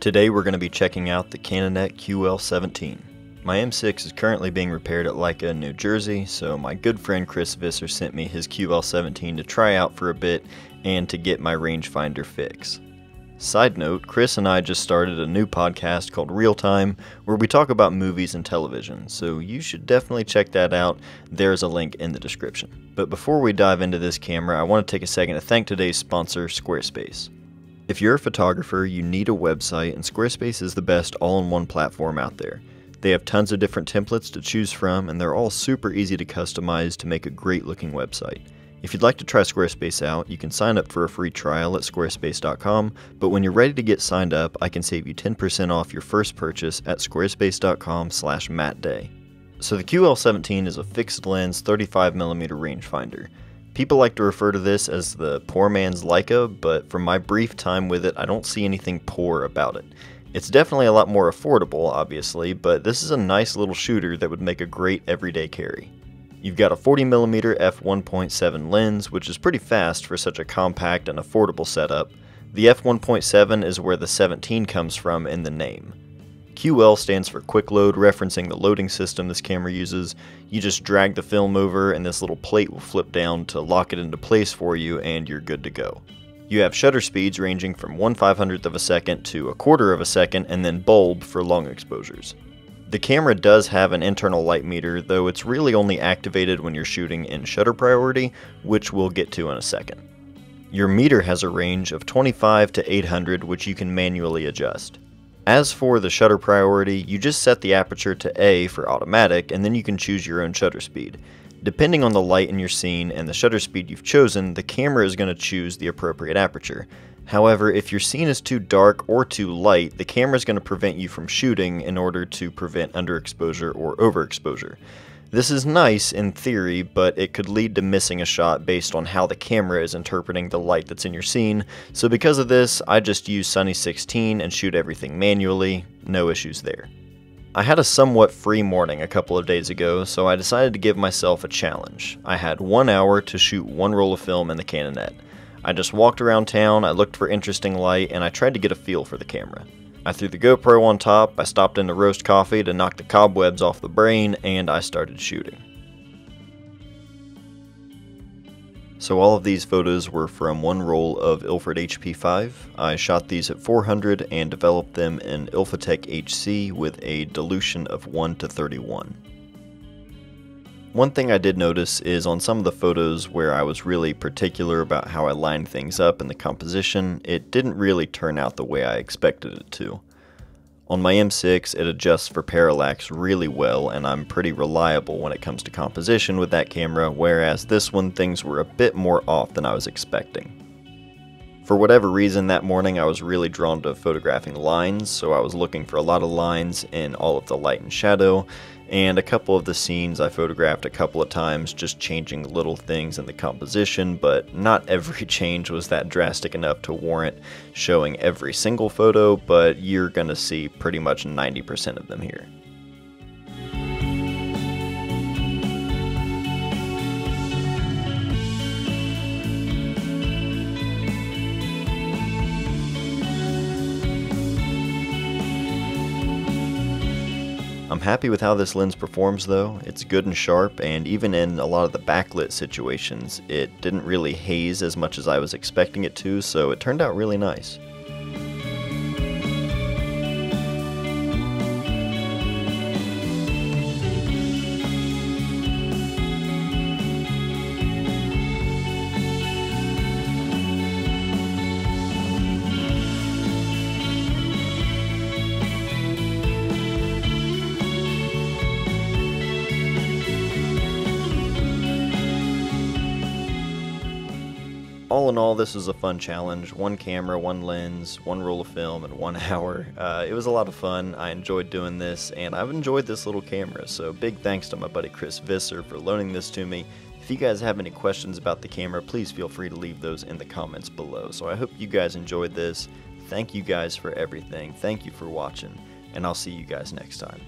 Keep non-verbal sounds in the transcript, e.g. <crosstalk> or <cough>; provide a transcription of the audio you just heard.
Today we're going to be checking out the Canonet QL17. My M6 is currently being repaired at Leica in New Jersey, so my good friend Chris Visser sent me his QL17 to try out for a bit and to get my rangefinder fix. Side note, Chris and I just started a new podcast called Reel Time where we talk about movies and television, so you should definitely check that out. There's a link in the description. But before we dive into this camera, I want to take a second to thank today's sponsor, Squarespace. If you're a photographer, you need a website, and Squarespace is the best all in one platform out there. They have tons of different templates to choose from, and they're all super easy to customize to make a great looking website. If you'd like to try Squarespace out, you can sign up for a free trial at squarespace.com, but when you're ready to get signed up, I can save you 10% off your first purchase at squarespace.com slash mattday. So the QL17 is a fixed lens 35mm rangefinder. People like to refer to this as the poor man's Leica, but from my brief time with it, I don't see anything poor about it. It's definitely a lot more affordable, obviously, but this is a nice little shooter that would make a great everyday carry. You've got a 40mm f1.7 lens, which is pretty fast for such a compact and affordable setup. The f1.7 is where the 17 comes from in the name. QL stands for quick load, referencing the loading system this camera uses. You just drag the film over and this little plate will flip down to lock it into place for you and you're good to go. You have shutter speeds ranging from 1 500th of a second to a quarter of a second and then bulb for long exposures. The camera does have an internal light meter, though it's really only activated when you're shooting in shutter priority, which we'll get to in a second. Your meter has a range of 25 to 800 which you can manually adjust. As for the shutter priority, you just set the aperture to A for automatic and then you can choose your own shutter speed. Depending on the light in your scene and the shutter speed you've chosen, the camera is going to choose the appropriate aperture. However, if your scene is too dark or too light, the camera is going to prevent you from shooting in order to prevent underexposure or overexposure. This is nice in theory, but it could lead to missing a shot based on how the camera is interpreting the light that's in your scene, so because of this, I just use Sunny 16 and shoot everything manually, no issues there. I had a somewhat free morning a couple of days ago, so I decided to give myself a challenge. I had one hour to shoot one roll of film in the Canonet. I just walked around town, I looked for interesting light, and I tried to get a feel for the camera. I threw the GoPro on top, I stopped in to roast coffee to knock the cobwebs off the brain, and I started shooting. So all of these photos were from one roll of Ilford HP5. I shot these at 400 and developed them in Ilfotec HC with a dilution of 1 to 31. One thing I did notice is on some of the photos where I was really particular about how I lined things up and the composition, it didn't really turn out the way I expected it to. On my M6, it adjusts for parallax really well, and I'm pretty reliable when it comes to composition with that camera, whereas this one things were a bit more off than I was expecting. For whatever reason, that morning I was really drawn to photographing lines, so I was looking for a lot of lines in all of the light and shadow, and a couple of the scenes I photographed a couple of times, just changing little things in the composition, but not <laughs> every change was that drastic enough to warrant showing every single photo, but you're gonna see pretty much 90% of them here. I'm happy with how this lens performs though, it's good and sharp and even in a lot of the backlit situations it didn't really haze as much as I was expecting it to so it turned out really nice. All in all, this was a fun challenge. One camera, one lens, one roll of film, and one <laughs> hour. Uh, it was a lot of fun. I enjoyed doing this, and I've enjoyed this little camera. So big thanks to my buddy Chris Visser for loaning this to me. If you guys have any questions about the camera, please feel free to leave those in the comments below. So I hope you guys enjoyed this. Thank you guys for everything. Thank you for watching, and I'll see you guys next time.